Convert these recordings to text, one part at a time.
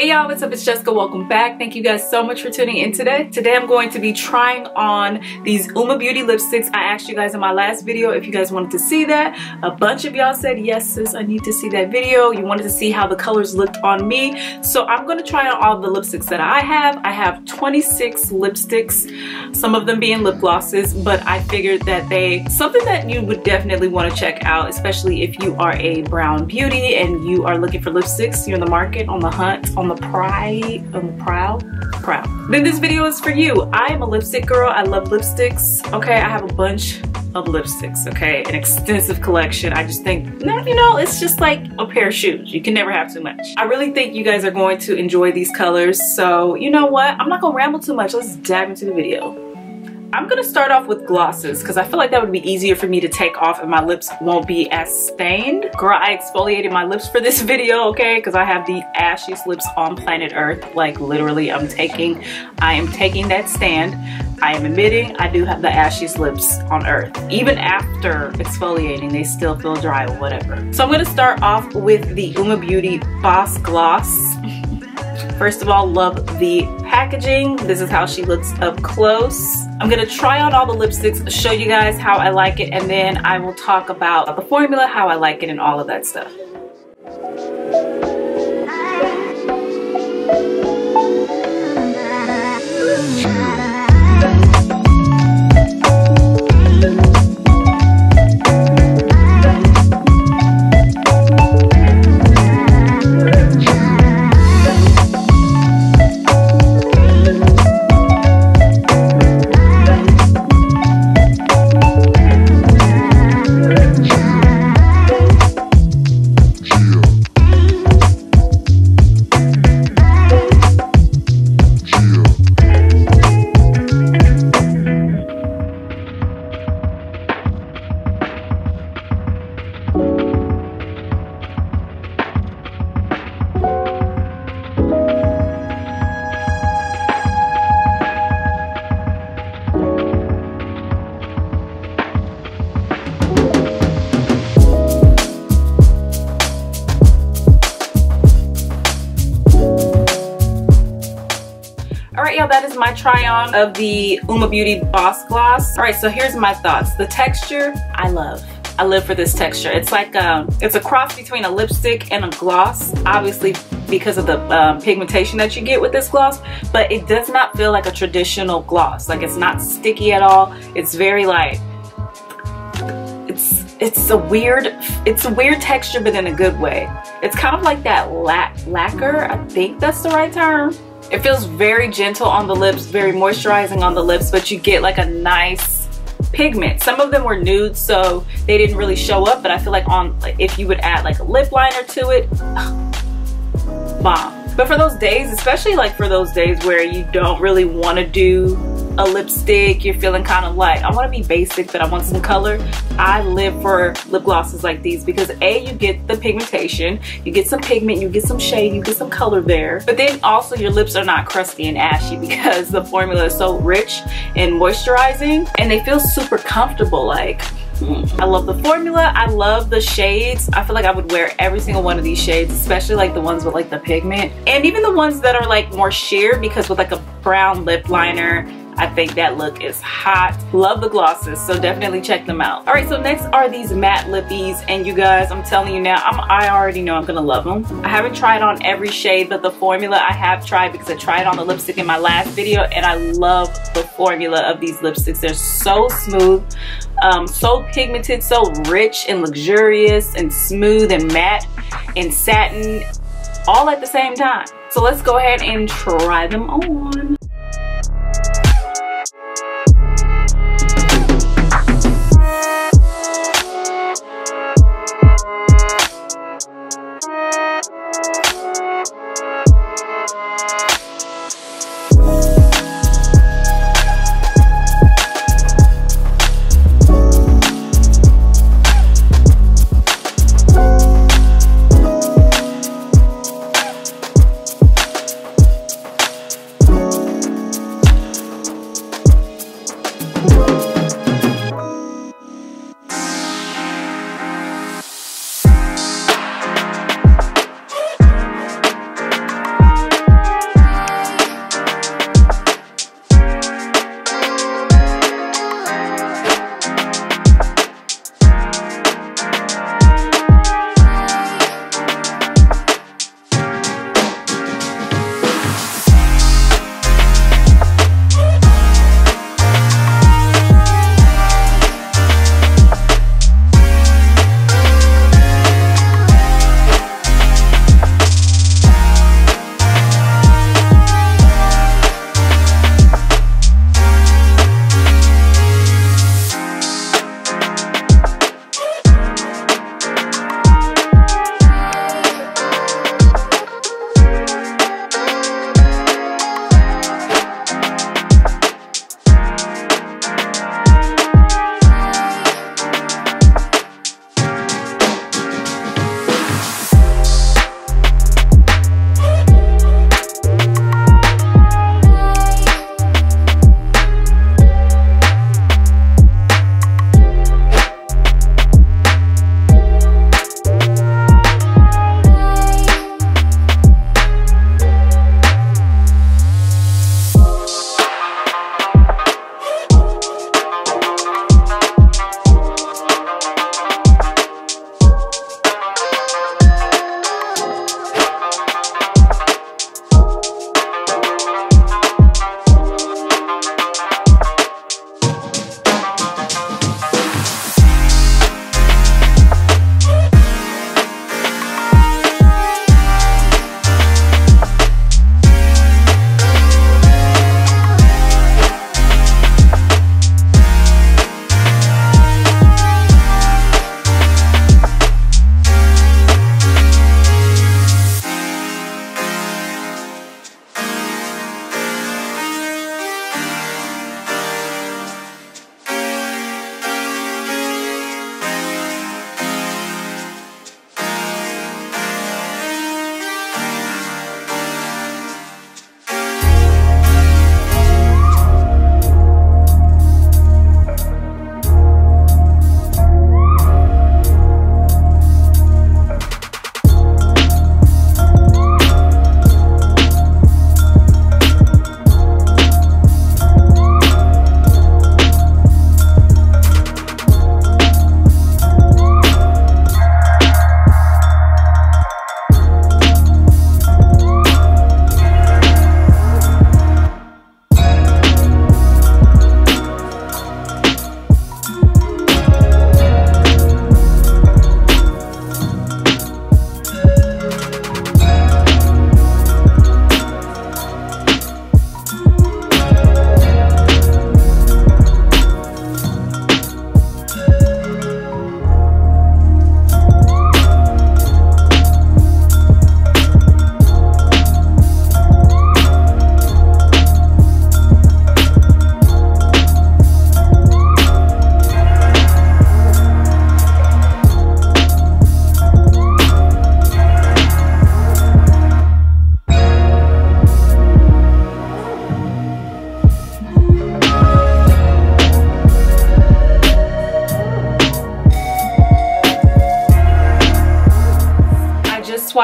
Hey y'all, what's up? It's Jessica. Welcome back. Thank you guys so much for tuning in today. Today I'm going to be trying on these Uoma Beauty lipsticks. I asked you guys in my last video if you guys wanted to see that. A bunch of y'all said, yes sis, I need to see that video. You wanted to see how the colors looked on me. So I'm going to try on all the lipsticks that I have. I have 26 lipsticks, some of them being lip glosses, but I figured that they, something that you would definitely want to check out, especially if you are a brown beauty and you are looking for lipsticks, you're in the market, on the hunt, on the pride, on the prowl, prowl. Then this video is for you. I am a lipstick girl. I love lipsticks. Okay, I have a bunch of lipsticks, okay? An extensive collection. I just think, you know, it's just like a pair of shoes. You can never have too much. I really think you guys are going to enjoy these colors. So, you know what? I'm not gonna ramble too much. Let's dive into the video. I'm gonna start off with glosses because I feel like that would be easier for me to take off and my lips won't be as stained. Girl, I exfoliated my lips for this video, okay? Because I have the ashiest lips on planet Earth. Like literally, I'm taking, I am taking that stand. I am admitting I do have the ashiest lips on earth. Even after exfoliating, they still feel dry or whatever. So I'm gonna start off with the Uoma Beauty Boss Gloss. First of all, love the packaging. This is how she looks up close. I'm gonna try on all the lipsticks, show you guys how I like it, and then I will talk about the formula, how I like it, and all of that stuff. On of the Uoma Beauty Boss Gloss. All right, so here's my thoughts. The texture, I love. I live for this texture. It's like, um, it's a cross between a lipstick and a gloss, obviously because of the um, pigmentation that you get with this gloss, but it does not feel like a traditional gloss. Like it's not sticky at all. It's very like, it's it's a weird it's a weird texture but in a good way it's kind of like that lac lacquer i think that's the right term it feels very gentle on the lips, very moisturizing on the lips, but you get like a nice pigment. Some of them were nude, so they didn't really show up, but I feel like on if you would add like a lip liner to it, bomb. But for those days, especially like for those days where you don't really want to do a lipstick, you're feeling kind of like, I want to be basic, but I want some color. I live for lip glosses like these because A, you get the pigmentation, you get some pigment, you get some shade, you get some color there. But then also your lips are not crusty and ashy because the formula is so rich and moisturizing and they feel super comfortable. Like, hmm. I love the formula. I love the shades. I feel like I would wear every single one of these shades, especially like the ones with like the pigment. And even the ones that are like more sheer because with like a brown lip liner, I think that look is hot. Love the glosses, so definitely check them out. All right, so next are these matte lippies. And you guys, I'm telling you now, I'm, I already know I'm gonna love them. I haven't tried on every shade, but the formula I have tried because I tried on the lipstick in my last video and I love the formula of these lipsticks. They're so smooth, um, so pigmented, so rich and luxurious and smooth and matte and satin all at the same time. So let's go ahead and try them on.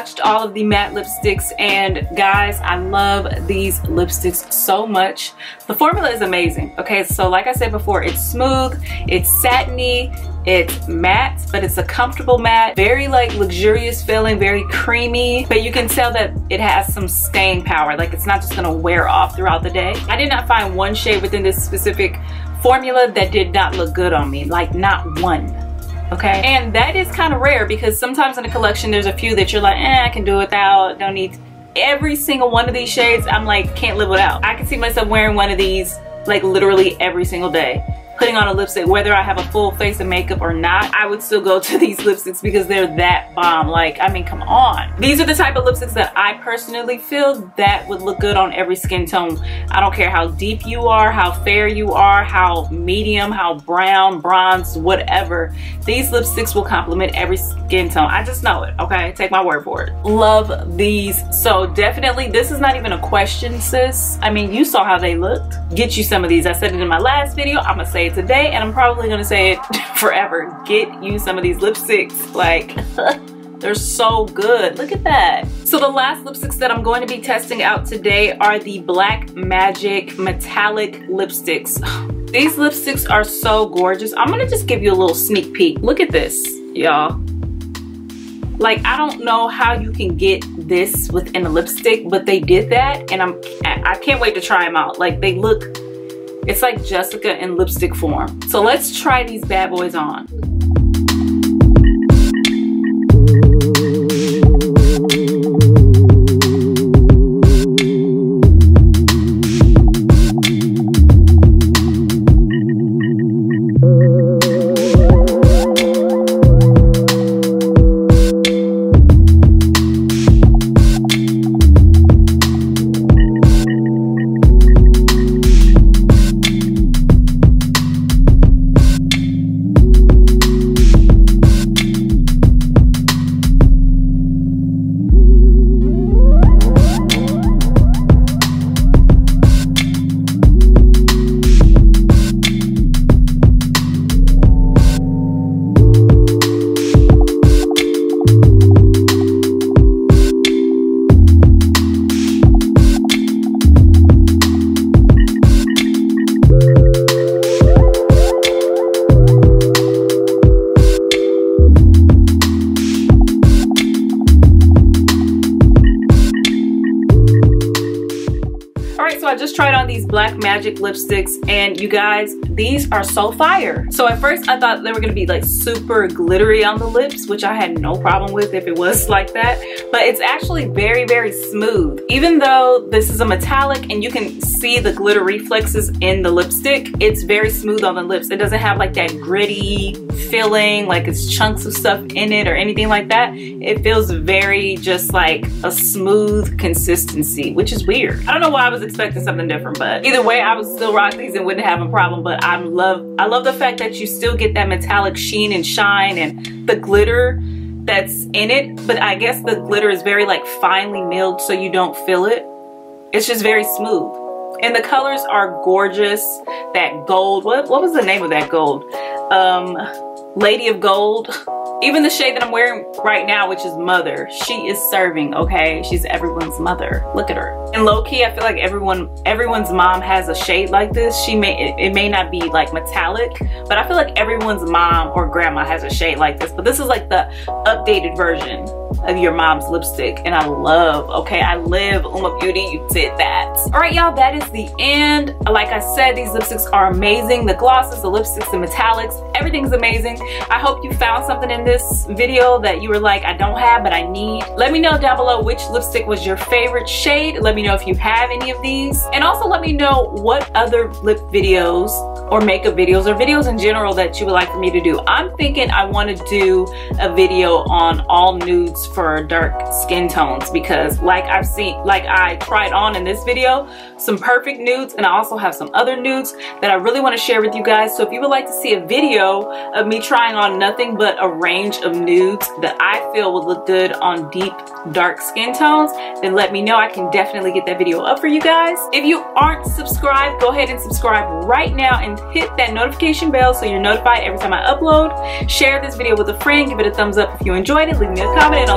Swatched all of the matte lipsticks and guys, I love these lipsticks so much. The formula is amazing, okay? So like I said before, it's smooth, it's satiny, it's matte, but it's a comfortable matte, very like luxurious feeling, very creamy, but you can tell that it has some staying power, like it's not just gonna wear off throughout the day. I did not find one shade within this specific formula that did not look good on me, like not one okay? And that is kind of rare because sometimes in a collection there's a few that you're like, eh, I can do without, don't need every single one of these shades. I'm like, can't live without. I can see myself wearing one of these like literally every single day putting on a lipstick, whether I have a full face of makeup or not, I would still go to these lipsticks because they're that bomb. Like, I mean, come on. These are the type of lipsticks that I personally feel that would look good on every skin tone. I don't care how deep you are, how fair you are, how medium, how brown, bronze, whatever. These lipsticks will complement every skin tone. I just know it, okay? Take my word for it. Love these. So definitely, this is not even a question, sis. I mean, you saw how they looked. Get you some of these. I said it in my last video. I'm gonna say today and I'm probably gonna say it forever. Get you some of these lipsticks. Like, they're so good. Look at that. So the last lipsticks that I'm going to be testing out today are the Black Magic Metallic Lipsticks. These lipsticks are so gorgeous. I'm gonna just give you a little sneak peek. Look at this, y'all. Like, I don't know how you can get this within a lipstick, but they did that and I'm, I can't wait to try them out. Like, they look it's like Jessica in lipstick form. So let's try these bad boys on. I just tried on these Black Magic lipsticks and you guys, these are so fire. So at first I thought they were gonna be like super glittery on the lips, which I had no problem with if it was like that. But it's actually very, very smooth. Even though this is a metallic and you can see the glitter reflexes in the lipstick, it's very smooth on the lips. It doesn't have like that gritty feeling, like it's chunks of stuff in it or anything like that. It feels very just like a smooth consistency, which is weird. I don't know why I was expecting expecting something different, but either way, I would still rock these and wouldn't have a problem. But I love, I love the fact that you still get that metallic sheen and shine and the glitter that's in it. But I guess the glitter is very like finely milled so you don't feel it. It's just very smooth. And the colors are gorgeous. That gold, what, what was the name of that gold? Um, Lady of Gold. Even the shade that I'm wearing right now, which is Mother, she is serving, okay? She's everyone's mother. Look at her. And low key, I feel like everyone, everyone's mom has a shade like this. She may, it, it may not be like metallic, but I feel like everyone's mom or grandma has a shade like this. But this is like the updated version of your mom's lipstick and I love, okay, I live Uoma Beauty, you did that. All right, y'all, that is the end. Like I said, these lipsticks are amazing. The glosses, the lipsticks, the metallics, everything's amazing. I hope you found something in this video that you were like, I don't have, but I need. Let me know down below which lipstick was your favorite shade. Let me know if you have any of these. And also let me know what other lip videos or makeup videos or videos in general that you would like for me to do. I'm thinking I want to do a video on all nudes for dark skin tones because like I've seen, like I tried on in this video, some perfect nudes and I also have some other nudes that I really want to share with you guys. So if you would like to see a video of me trying on nothing but a range of nudes that I feel would look good on deep dark skin tones, then let me know. I can definitely get that video up for you guys. If you aren't subscribed, go ahead and subscribe right now and hit that notification bell so you're notified every time I upload. Share this video with a friend. Give it a thumbs up if you enjoyed it. Leave me a comment and